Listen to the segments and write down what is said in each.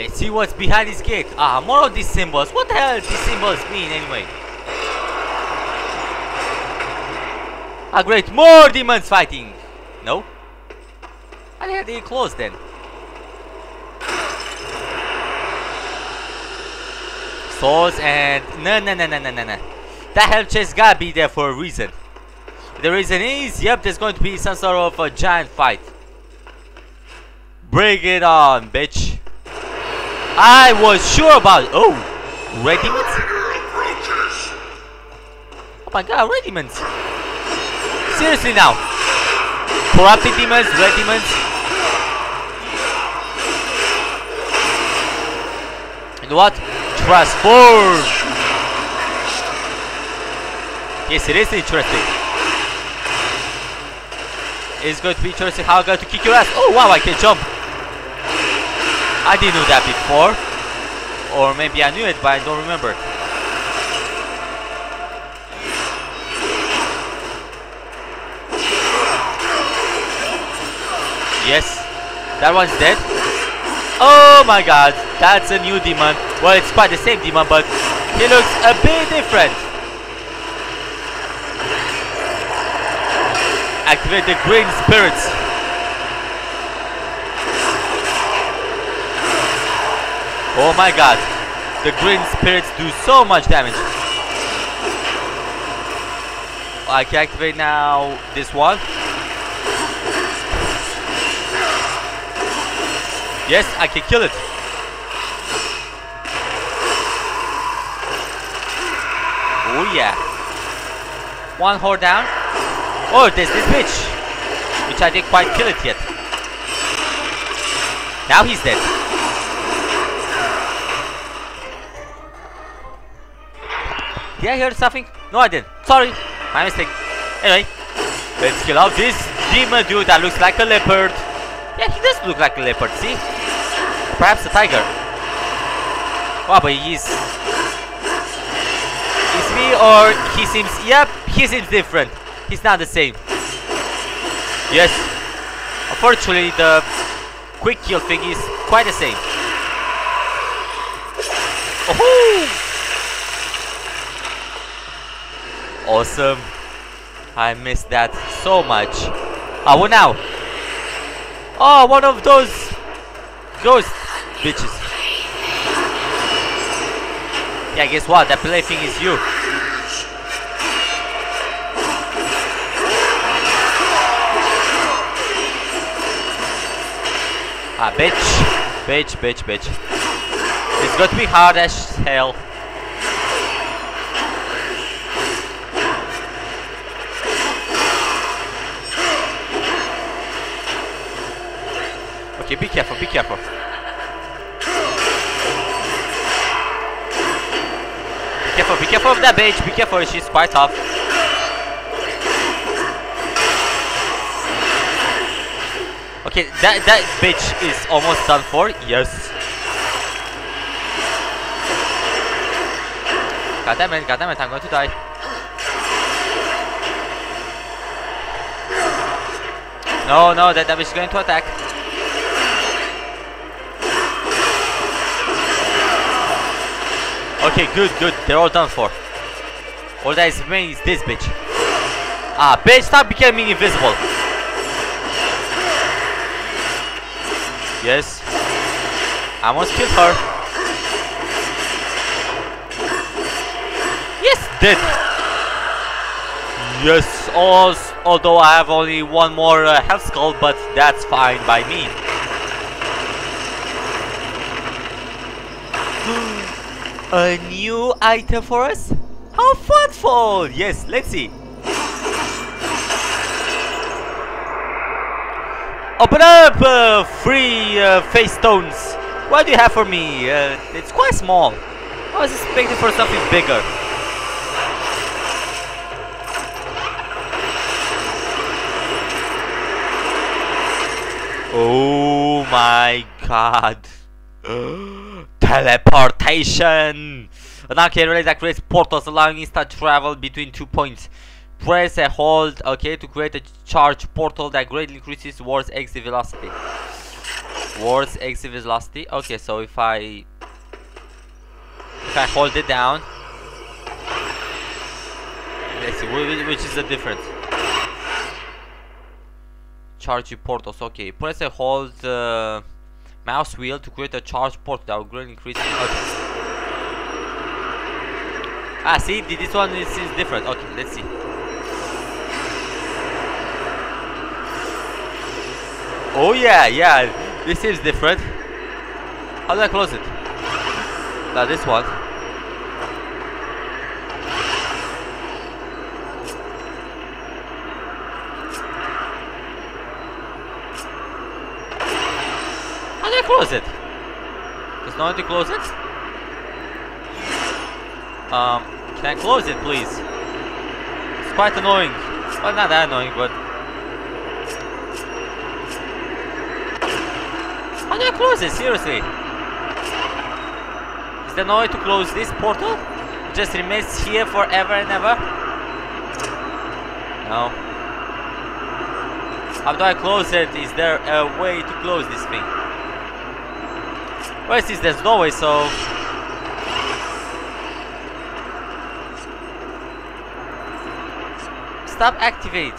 Let's see what's behind this gate. Ah, more of these symbols. What the hell these symbols mean anyway? Ah, great. More demons fighting. No? I had it closed then. Souls and... No, no, no, no, no, no, no. That hell chest gotta be there for a reason. The reason is, yep, there's going to be some sort of a giant fight. Bring it on, bitch. I was sure about it. Oh, demons? Oh my god, demons. Seriously now. Corrupted demons, demons. And what? Transform! Yes, it is interesting. It's going to be interesting how I'm going to kick your ass. Oh wow, I can jump. I didn't know that before. Or maybe I knew it, but I don't remember. Yes, that one's dead. Oh my god, that's a new demon. Well, it's quite the same demon, but he looks a bit different. Activate the green spirits. Oh my god, the green spirits do so much damage. I can activate now this one. Yes, I can kill it. Oh yeah. One horde down. Oh, there's this bitch. Which I didn't quite kill it yet. Now he's dead. Did I hear something? No, I didn't. Sorry. My mistake. Anyway, let's kill off this demon dude that looks like a leopard. Yeah, he does look like a leopard, see? Perhaps a tiger. Wow, but he's... Is me or he seems... Yep, he seems different. He's not the same. Yes. Unfortunately, the quick kill thing is quite the same. Oh! Awesome. I missed that so much. Ah, what now? Oh, one of those ghost bitches. Yeah, guess what? That plaything is you. Ah, bitch. Bitch, bitch, bitch. It's got to be hard as hell. Okay, be careful, be careful. Be careful, be careful of that bitch, be careful, she's quite tough. Okay, that, that bitch is almost done for, yes. God damn it, god damn it, I'm going to die. No, no, that, that bitch is going to attack. Okay, good, good. They're all done for. All that is remaining is this bitch. Ah, bitch, stop becoming invisible. Yes. I almost killed her. Yes, dead. Yes, also, although I have only one more uh, health skull, but that's fine by me. A new item for us? How thoughtful! Yes, let's see. Open up! Uh, free uh, face stones. What do you have for me? Uh, it's quite small. I was expecting for something bigger. Oh my god. Teleportation! An arcade relay that creates portals allowing instant travel between two points. Press and hold, okay, to create a charge portal that greatly increases war's exit velocity. War's exit velocity. Okay, so if I if I hold it down, let's see which is the difference. Charge portals. Okay, press and hold the mouse wheel to create a charge port that will greatly increase. Okay. Ah, see, th- this one is, is different. Okay, let's see. Oh yeah, yeah, this seems different. How do I close it? Now this one. Close it? There's no to close it? Um, can I close it please? It's quite annoying. Well, not that annoying, but... How do I close it? Seriously? Is there no way to close this portal? It just remains here forever and ever? No. How do I close it? Is there a way to close this thing? Well, since there's no way, so... Stop activate.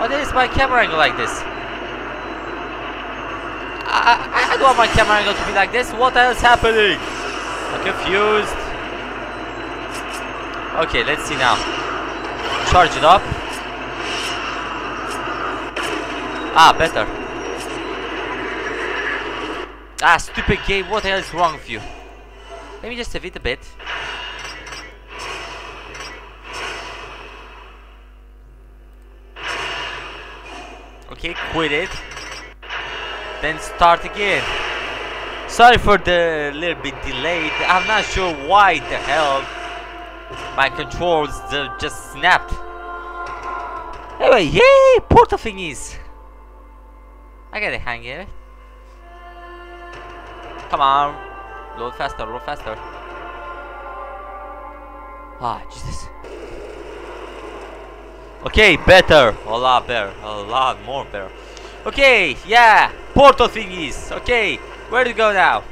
Oh, Why is my camera angle like this? I, I, I don't want my camera angle to be like this. What else happening? I'm confused. Okay, let's see now. Charge it up. Ah, better. Ah, stupid game. What the hell is wrong with you? Let me just it a bit. Okay, quit it. Then start again. Sorry for the little bit delayed. I'm not sure why the hell my controls just snapped. Anyway, yay! Portal thingies! I got a hang of it. Come on. Load faster, load faster. Ah, Jesus. Okay, better. A lot better. A lot more better. Okay, yeah. Portal thingies. Okay, where to go now?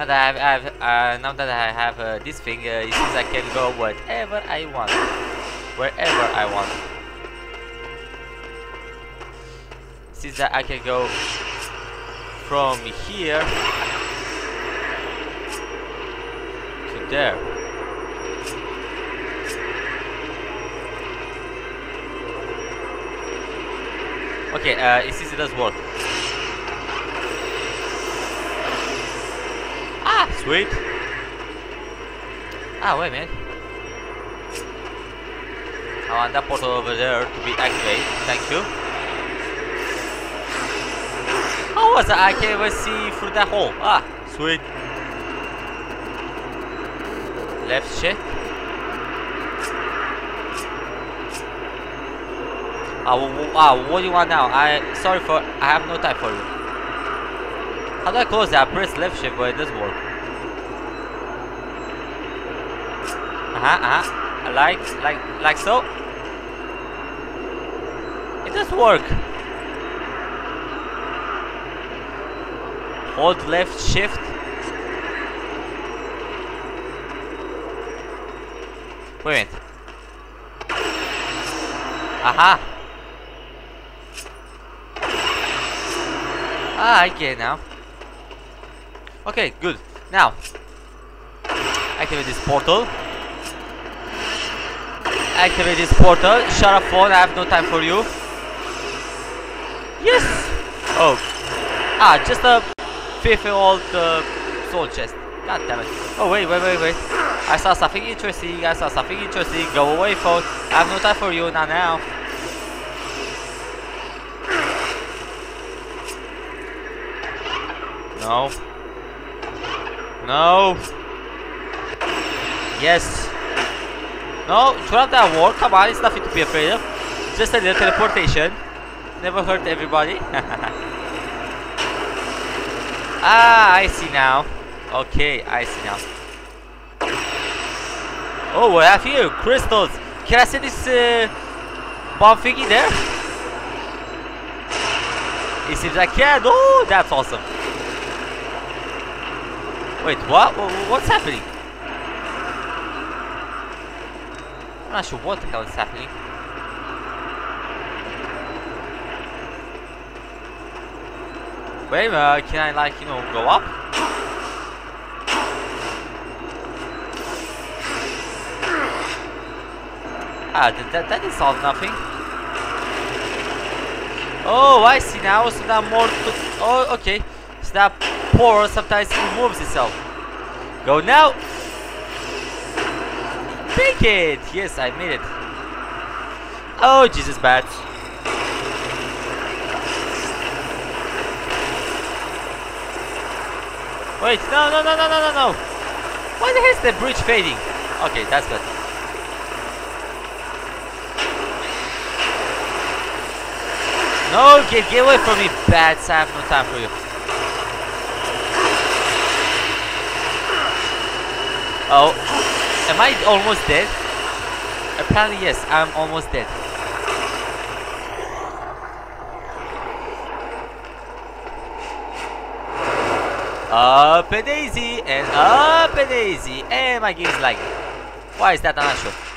Now that I have, uh, now that I have uh, this thing, uh, it seems I can go whatever I want, wherever I want. Since that I can go from here to there. Okay, uh, it seems it does work. Ah, sweet. Ah, wait a minute. I want that portal over there to be activated. Thank you. How was that? I can't even see through that hole. Ah, sweet. Left shift. Ah, ah, what do you want now? I sorry for I have no time for you. How do I close that? I press left shift, but it doesn't work. Uh huh, uh huh. Like, like, like so. It does work. Hold left shift. Wait a minute. Aha. Ah, I get it now. Okay, good. Now, activate this portal. Activate this portal. Shut up, phone. I have no time for you. Yes. Oh. Ah, just a fifth old uh, soul chest. God damn it. Oh wait, wait, wait, wait. I saw something interesting. I saw something interesting. Go away, phone. I have no time for you. Not now. No. No. Yes. No, drop that wall. Come on, it's nothing to be afraid of. Just a little teleportation. Never hurt everybody. ah, I see now. Okay, I see now. Oh, what have here? Crystals. Can I see this uh, bomb thingy there? It seems I can. Oh, that's awesome. Wait, what? What's happening? I'm not sure what the hell is happening. Wait minute, can I like, you know, go up? Ah, that, that, that didn't solve nothing. Oh, I see now, so that more. Oh, okay. So that pore sometimes removes itself. Go now! Take it! Yes, I made it. Oh, Jesus, bats. Wait, no, no, no, no, no, no, no! Why the hell is the bridge fading? Okay, that's good. No, get, get away from me, bats. I have no time for you. Oh, am I almost dead? Apparently, yes, I'm almost dead. Up a daisy and up a daisy, and my game is. Why is that? Not sure.